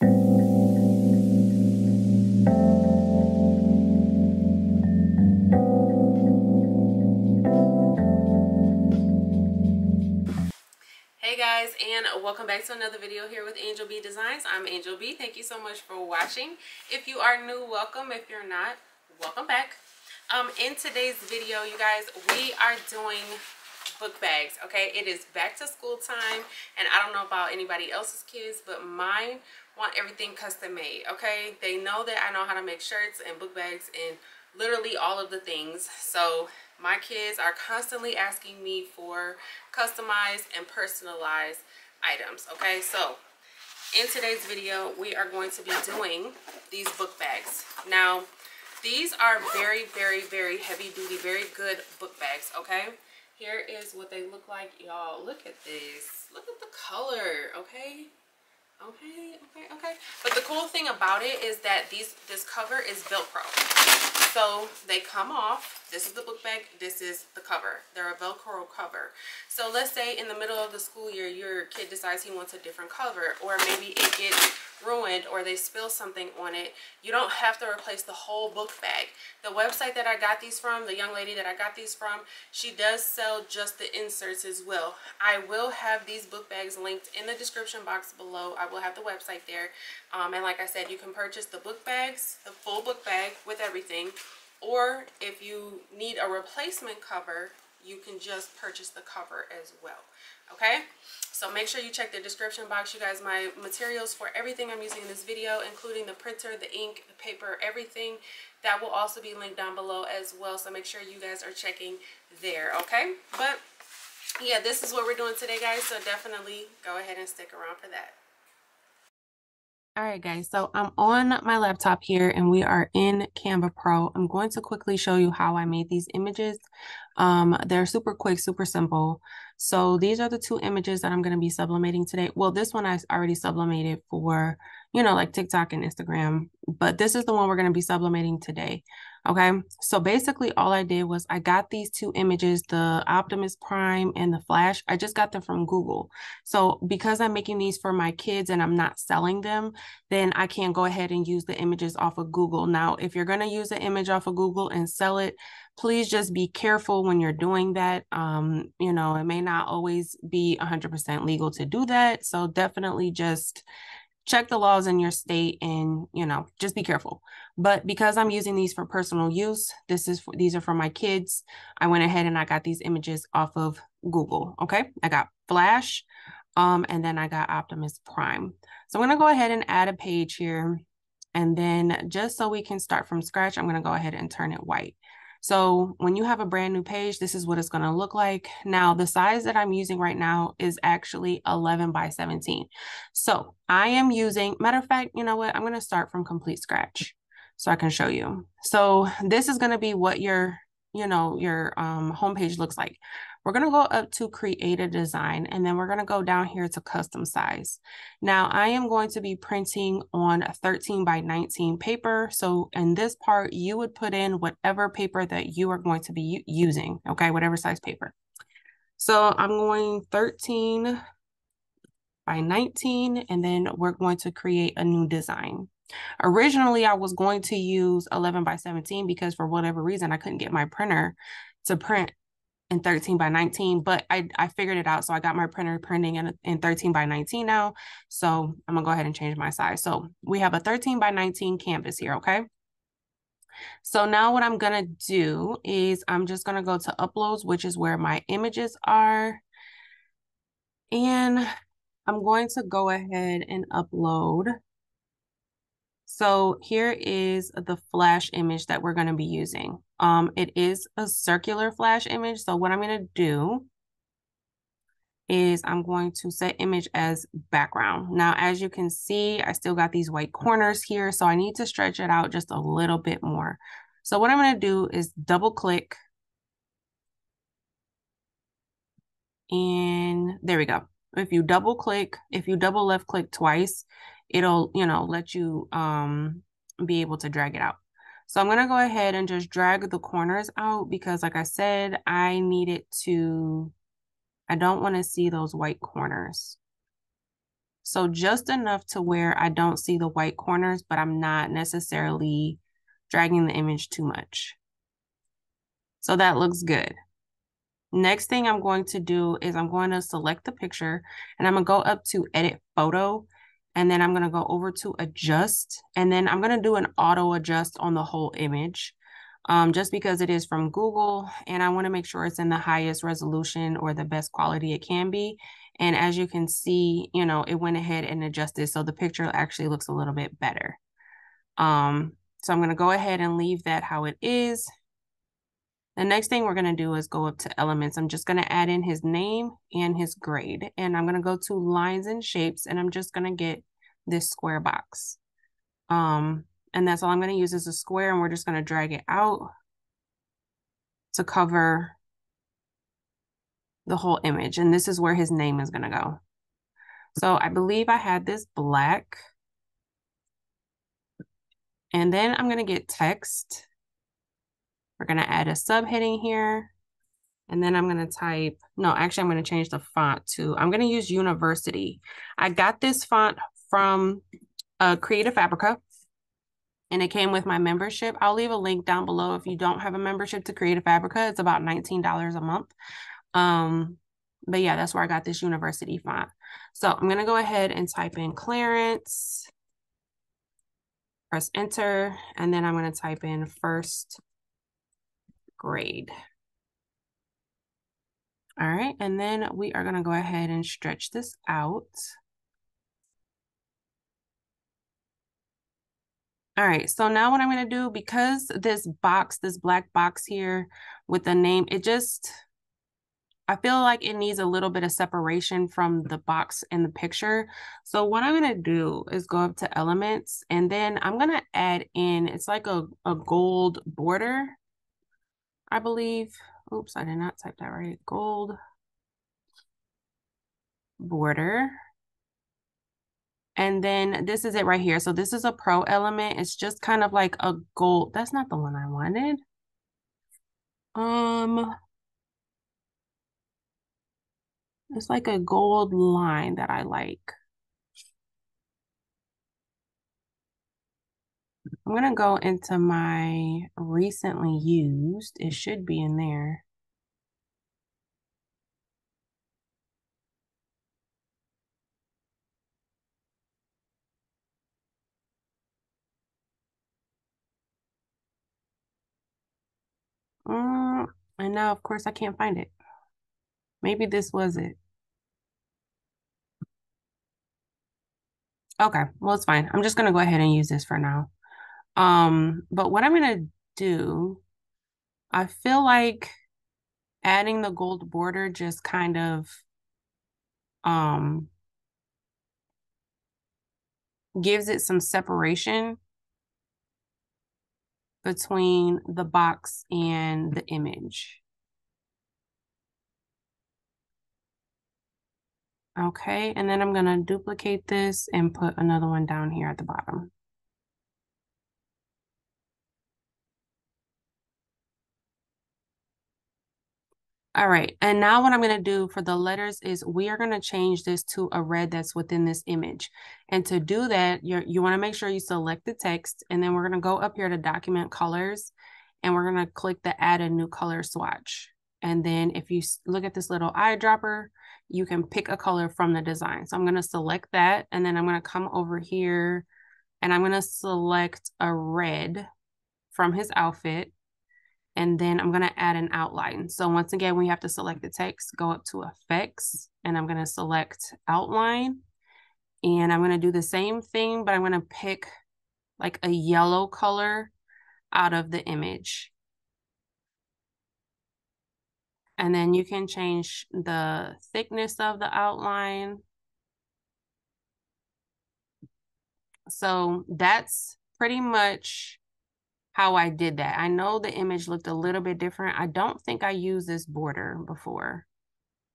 Hey guys and welcome back to another video here with Angel B Designs. I'm Angel B. Thank you so much for watching. If you are new, welcome. If you're not, welcome back. Um, in today's video, you guys, we are doing book bags, okay? It is back to school time and I don't know about anybody else's kids, but mine want everything custom made, okay? They know that I know how to make shirts and book bags and literally all of the things. So my kids are constantly asking me for customized and personalized items okay? So in today's video we are going to be doing these book bags. Now these are very very very heavy duty very good book bags okay? Here is what they look like y'all. Look at this. Look at the color okay okay okay okay. But the cool thing about it is that these this cover is velcro. So they come off. This is the book bag. This is the cover. They're a velcro cover. So let's say in the middle of the school year your kid decides he wants a different cover or maybe it gets ruined or they spill something on it. You don't have to replace the whole book bag. The website that i got these from the young lady that i got these from she does sell just the inserts as well. I will have these book bags linked in the description box below. I will have the website there. Um, and like i said you can purchase the book bags the full book bag with everything. Or if you need a replacement cover you can just purchase the cover as well okay? So make sure you check the description box you guys. My materials for everything i'm using in this video including the printer the ink the paper everything that will also be linked down below as well. So make sure you guys are checking there okay? But yeah this is what we're doing today guys. So definitely go ahead and stick around for that all right, guys, so I'm on my laptop here and we are in Canva Pro. I'm going to quickly show you how I made these images. Um, they're super quick, super simple. So these are the two images that I'm going to be sublimating today. Well, this one I already sublimated for, you know, like TikTok and Instagram, but this is the one we're going to be sublimating today. Okay, so basically all I did was I got these two images, the Optimus Prime and the Flash. I just got them from Google. So because I'm making these for my kids and I'm not selling them, then I can go ahead and use the images off of Google. Now, if you're going to use an image off of Google and sell it, please just be careful when you're doing that. Um, you know, it may not always be 100% legal to do that. So definitely just check the laws in your state and you know just be careful. But because i'm using these for personal use this is for, these are for my kids i went ahead and i got these images off of google okay? I got flash um and then i got optimus prime. So i'm going to go ahead and add a page here and then just so we can start from scratch i'm going to go ahead and turn it white so when you have a brand new page, this is what it's going to look like. Now, the size that I'm using right now is actually 11 by 17. So I am using, matter of fact, you know what? I'm going to start from complete scratch so I can show you. So this is going to be what your, you know, your um, homepage looks like. We're going to go up to create a design and then we're going to go down here to custom size. Now I am going to be printing on a 13 by 19 paper. So in this part, you would put in whatever paper that you are going to be using. Okay. Whatever size paper. So I'm going 13 by 19 and then we're going to create a new design. Originally, I was going to use 11 by 17 because for whatever reason, I couldn't get my printer to print in 13 by 19, but I, I figured it out. So I got my printer printing in, in 13 by 19 now. So I'm gonna go ahead and change my size. So we have a 13 by 19 canvas here, okay? So now what I'm gonna do is I'm just gonna go to uploads, which is where my images are. And I'm going to go ahead and upload so here is the flash image that we're to be using. Um, it is a circular flash image. So what I'm going to do is I'm going to set image as background. Now, as you can see, I still got these white corners here. So I need to stretch it out just a little bit more. So what I'm going to do is double click. And there we go. If you double click, if you double left click twice, it'll, you know, let you um, be able to drag it out. So I'm going to go ahead and just drag the corners out because like I said, I need it to, I don't want to see those white corners. So just enough to where I don't see the white corners, but I'm not necessarily dragging the image too much. So that looks good. Next thing I'm going to do is I'm going to select the picture and I'm gonna go up to edit photo and then I'm gonna go over to adjust and then I'm gonna do an auto adjust on the whole image um, just because it is from Google and I wanna make sure it's in the highest resolution or the best quality it can be. And as you can see, you know, it went ahead and adjusted so the picture actually looks a little bit better. Um, so I'm gonna go ahead and leave that how it is the next thing we're going to do is go up to elements. I'm just going to add in his name and his grade. And I'm going to go to lines and shapes and I'm just going to get this square box. Um, and that's all I'm going to use is a square and we're just going to drag it out to cover the whole image. And this is where his name is going to go. So I believe I had this black. And then I'm going to get text. We're going to add a subheading here. And then I'm going to type, no, actually, I'm going to change the font to, I'm going to use University. I got this font from uh, Creative Fabrica and it came with my membership. I'll leave a link down below if you don't have a membership to Creative Fabrica. It's about $19 a month. Um, but yeah, that's where I got this university font. So I'm going to go ahead and type in Clarence, press enter, and then I'm going to type in first grade. All right, and then we are gonna go ahead and stretch this out. All right, so now what I'm gonna do, because this box, this black box here with the name, it just, I feel like it needs a little bit of separation from the box in the picture. So what I'm gonna do is go up to elements and then I'm gonna add in, it's like a, a gold border I believe. Oops, I did not type that right. Gold border. And then this is it right here. So this is a pro element. It's just kind of like a gold. That's not the one I wanted. Um, it's like a gold line that I like. I'm going to go into my recently used. It should be in there. Mm, and now, of course, I can't find it. Maybe this was it. Okay, well, it's fine. I'm just going to go ahead and use this for now. Um, but what I'm going to do, I feel like adding the gold border just kind of um gives it some separation between the box and the image. Okay, and then I'm going to duplicate this and put another one down here at the bottom. All right, and now what I'm gonna do for the letters is we are gonna change this to a red that's within this image. And to do that, you you wanna make sure you select the text and then we're gonna go up here to document colors and we're gonna click the add a new color swatch. And then if you look at this little eyedropper, you can pick a color from the design. So I'm gonna select that and then I'm gonna come over here and I'm gonna select a red from his outfit and then I'm going to add an outline. So once again, we have to select the text, go up to effects, and I'm going to select outline. And I'm going to do the same thing, but I'm going to pick like a yellow color out of the image. And then you can change the thickness of the outline. So that's pretty much how I did that. I know the image looked a little bit different. I don't think I used this border before.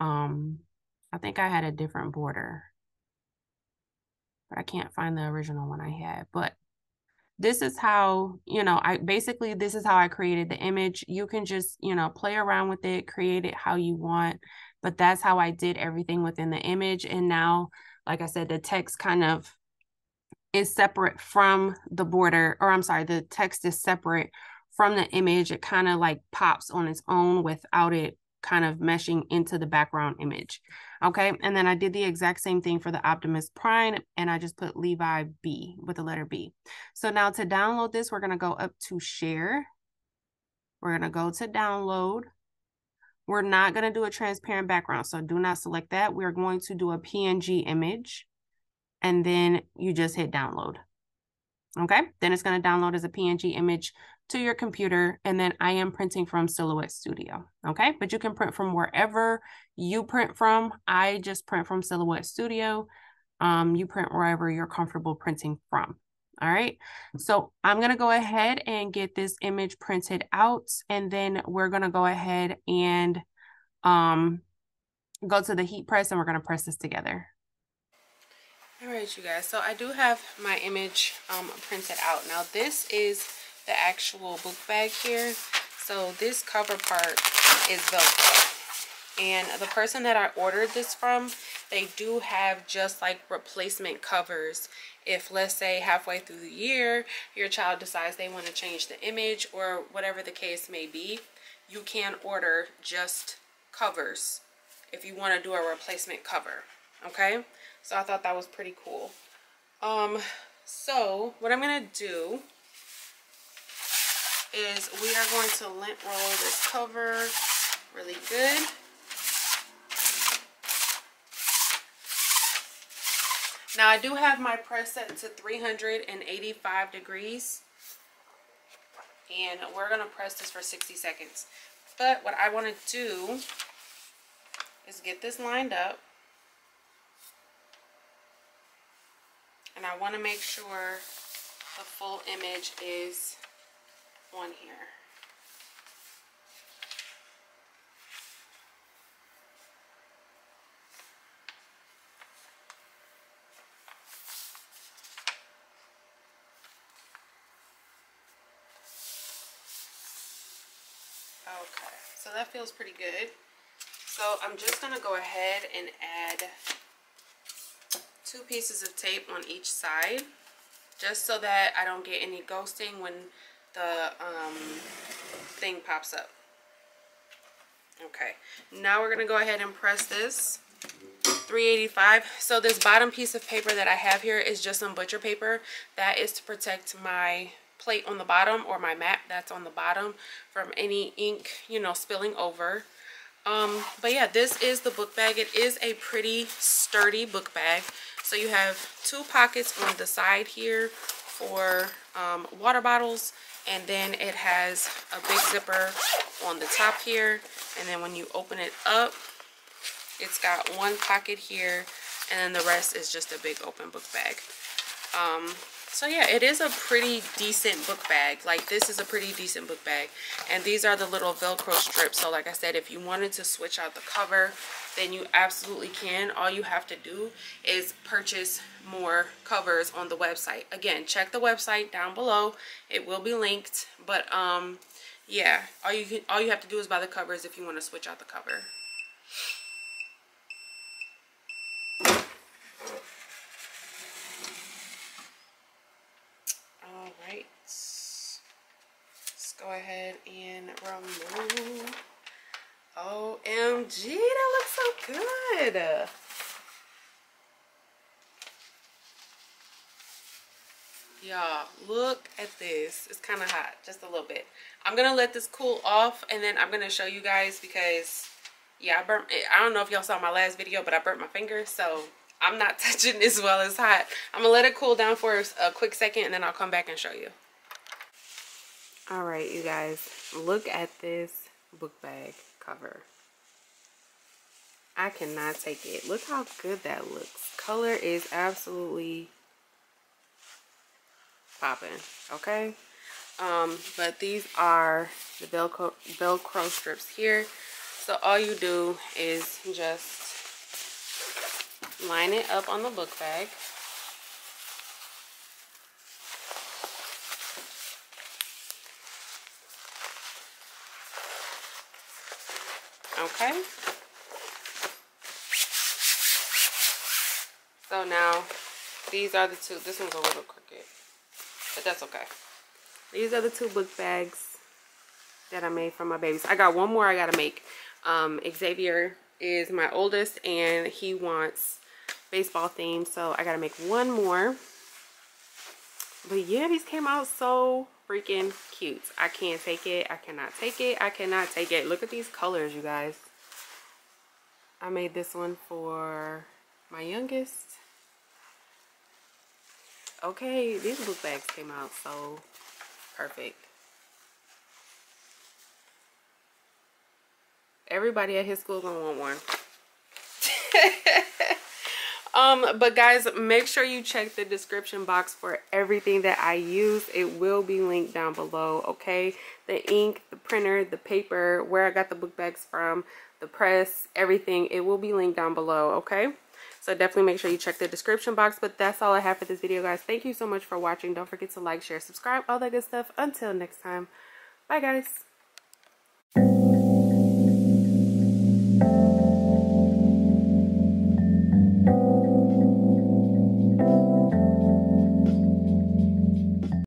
Um, I think I had a different border. But I can't find the original one I had. But this is how, you know, I basically this is how I created the image. You can just, you know, play around with it, create it how you want. But that's how I did everything within the image. And now like I said, the text kind of is separate from the border, or I'm sorry, the text is separate from the image. It kind of like pops on its own without it kind of meshing into the background image. Okay, and then I did the exact same thing for the Optimus Prime and I just put Levi B with the letter B. So now to download this, we're gonna go up to share. We're gonna go to download. We're not gonna do a transparent background, so do not select that. We're going to do a PNG image and then you just hit download. Okay, then it's gonna download as a PNG image to your computer and then I am printing from Silhouette Studio. Okay, but you can print from wherever you print from. I just print from Silhouette Studio. Um, you print wherever you're comfortable printing from. All right, so I'm gonna go ahead and get this image printed out and then we're gonna go ahead and um, go to the heat press and we're gonna press this together. All right, you guys, so I do have my image um, printed out. Now this is the actual book bag here. So this cover part is Velcro. And the person that I ordered this from, they do have just like replacement covers. If let's say halfway through the year, your child decides they want to change the image or whatever the case may be, you can order just covers if you want to do a replacement cover. Okay, so I thought that was pretty cool. Um, so what I'm going to do is we are going to lint roll this cover really good. Now I do have my press set to 385 degrees and we're going to press this for 60 seconds. But what I want to do is get this lined up and I want to make sure the full image is on here. Okay, so that feels pretty good. So I'm just going to go ahead and add two pieces of tape on each side just so that I don't get any ghosting when the um, thing pops up. Okay, now we're gonna go ahead and press this. 385 so this bottom piece of paper that I have here is just some butcher paper that is to protect my plate on the bottom or my mat that's on the bottom from any ink you know spilling over um but yeah this is the book bag it is a pretty sturdy book bag so you have two pockets on the side here for um, water bottles and then it has a big zipper on the top here. And then when you open it up it's got one pocket here and then the rest is just a big open book bag um, so yeah it is a pretty decent book bag like this is a pretty decent book bag and these are the little velcro strips so like i said if you wanted to switch out the cover then you absolutely can. All you have to do is purchase more covers on the website. Again, check the website down below. It will be linked. But um yeah, all you can all you have to do is buy the covers if you want to switch out the cover. All right. Let's go ahead and remove OMG, that looks so good. Y'all, look at this. It's kind of hot, just a little bit. I'm going to let this cool off and then I'm going to show you guys because, yeah, I burnt, eh, I don't know if y'all saw my last video, but I burnt my finger. So I'm not touching this while it's hot. I'm going to let it cool down for a quick second and then I'll come back and show you. All right, you guys, look at this book bag cover. I cannot take it. Look how good that looks. Color is absolutely popping. Okay. Um, but these are the Velcro, Velcro strips here. So all you do is just line it up on the book bag. Okay. So now, these are the two. This one's a little crooked, but that's okay. These are the two book bags that I made for my babies. I got one more I gotta make. Um, Xavier is my oldest and he wants baseball theme, so I gotta make one more. But yeah, these came out so freaking cute. I can't take it. I cannot take it. I cannot take it. Look at these colors, you guys. I made this one for my youngest. Okay, these book bags came out so perfect. Everybody at his school gonna want one. um but guys make sure you check the description box for everything that i use. It will be linked down below okay? The ink the printer the paper where i got the book bags from the press everything it will be linked down below okay? So definitely make sure you check the description box. But that's all i have for this video guys. Thank you so much for watching. Don't forget to like share subscribe all that good stuff. Until next time. Bye guys